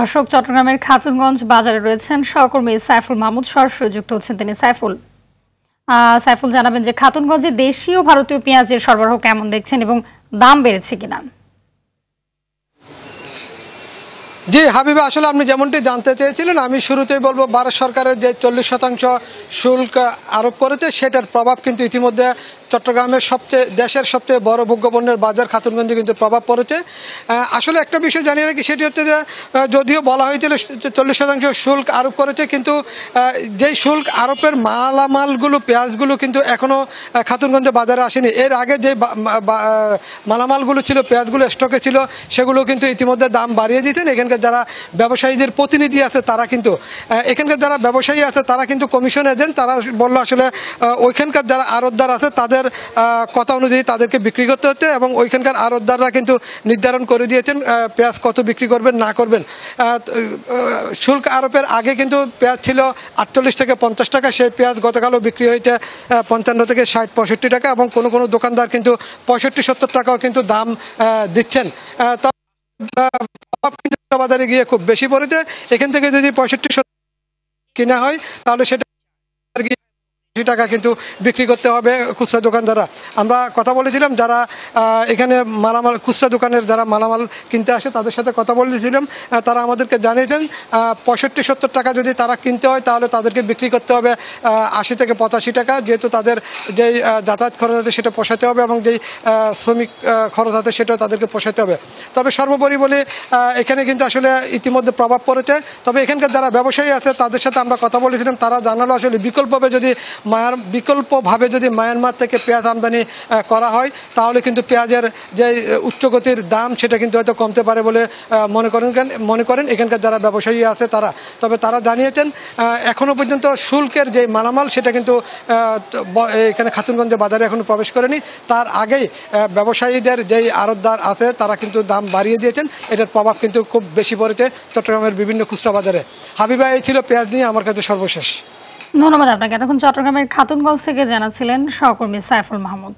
দর্শক, চট্টগ্রামের খাতুনগঞ্জ বাজারে রয়েছেন সহকর্মী সাইফুল মাহমুদ, সরাসরি যুক্ত হচ্ছেন তিনি। সাইফুল সাইফুল জানাবেন যে খাতুনগঞ্জে দেশীয় ভারতীয় পেঁয়াজের সরবরাহ কেমন দেখছেন এবং দাম বেড়েছে কিনা? জি, হাবিবা, আসলে আপনি যেমনটি জানতে চেয়েছিলেন, আমি শুরুতেই বলব, ভারত সরকারের যে চল্লিশ শতাংশ শুল্ক আরোপ করেছে, সেটার প্রভাব কিন্তু ইতিমধ্যে চট্টগ্রামের সবচেয়ে, দেশের সবচেয়ে বড় ভোগ্যপণ্যের বাজার খাতুনগঞ্জে কিন্তু প্রভাব পড়েছে। আসলে একটা বিষয় জানিয়ে রাখি, সেটি হচ্ছে যে যদিও বলা হয়েছিল চল্লিশ শতাংশ শুল্ক আরোপ করেছে, কিন্তু যেই শুল্ক আরোপের মালামালগুলো, পেঁয়াজগুলো কিন্তু এখনও খাতুনগঞ্জে বাজারে আসেনি। এর আগে যে মালামালগুলো ছিল, পেঁয়াজগুলো স্টকে ছিল, সেগুলো কিন্তু ইতিমধ্যে দাম বাড়িয়ে দিয়েছেন। এখানকার যারা ব্যবসায়ীদের প্রতিনিধি আছে, তারা কিন্তু এখানকার যারা ব্যবসায়ী আছে, তারা কিন্তু কমিশন এজেন্ট, তারা বলল আসলে ওইখানকার যারা আড়তদার আছে, তাদের আহ, কথা অনুযায়ী তাদেরকে বিক্রি করতে হচ্ছে এবং ওইখানকার আড়তদাররা কিন্তু নির্ধারণ করে দিয়েছেন পেঁয়াজ কত বিক্রি করবেন না করবেন। তো, শুল্ক আরোপের আগে কিন্তু পেঁয়াজ ছিল আটচল্লিশ থেকে পঞ্চাশ টাকা সেই পেঁয়াজ গতকালও বিক্রি হয়েছে পঞ্চান্ন থেকে ষাট পঁয়ষট্টি টাকা এবং কোনো কোনো দোকানদার কিন্তু পঁয়ষট্টি সত্তর টাকাও কিন্তু দাম দিচ্ছেন। কিন্তু বাজারে গিয়ে খুব বেশি পড়েছে। এখান থেকে যদি পঁয়ষট্টি কিনা হয় তাহলে সেটা আশি টাকা কিন্তু বিক্রি করতে হবে খুচরা দোকানদাররা। আমরা কথা বলেছিলাম যারা এখানে মালামাল, খুচরা দোকানের যারা মালামাল কিনতে আসে তাদের সাথে কথা বলেছিলাম। তারা আমাদেরকে জানিয়েছেন পঁয়ষট্টি, সত্তর টাকা যদি তারা কিনতে হয় তাহলে তাদেরকে বিক্রি করতে হবে আশি থেকে পঁচাশি টাকা। যেহেতু তাদের যেই যাতায়াত খরচ আছে সেটা পোষাতে হবে এবং যেই শ্রমিক খরচ আছে সেটাও তাদেরকে পোষাতে হবে। তবে সর্বোপরি বলি এখানে কিন্তু আসলে ইতিমধ্যে প্রভাব পড়েছে। তবে এখানকার যারা ব্যবসায়ী আছে তাদের সাথে আমরা কথা বলেছিলাম, তারা জানালো আসলে বিকল্পভাবে যদি মায়ার বিকল্পভাবে যদি মায়ানমার থেকে পেঁয়াজ আমদানি করা হয়, তাহলে কিন্তু পেঁয়াজের যে উচ্চগতির দাম সেটা কিন্তু হয়তো কমতে পারে বলে মনে করেন মনে করেন। এখানকার যারা ব্যবসায়ী আছে তারা। তবে তারা জানিয়েছেন এখনও পর্যন্ত শুল্কের যে মালামাল সেটা কিন্তু এখানে খাতুনগঞ্জে বাজারে এখনও প্রবেশ করেনি। তার আগেই ব্যবসায়ীদের যেই আড়তদার আছে তারা কিন্তু দাম বাড়িয়ে দিয়েছেন। এটার প্রভাব কিন্তু খুব বেশি পড়েছে চট্টগ্রামের বিভিন্ন খুচরা বাজারে। হাবিবা এই ছিল পেঁয়াজ নিয়ে। আমার কাছে সর্বশেষ। ধন্যবাদ আপনাকে। এতক্ষণ চট্টগ্রামের খাতুনগঞ্জ থেকে জানাচ্ছিলেন সহকর্মী সাইফুল মাহমুদ।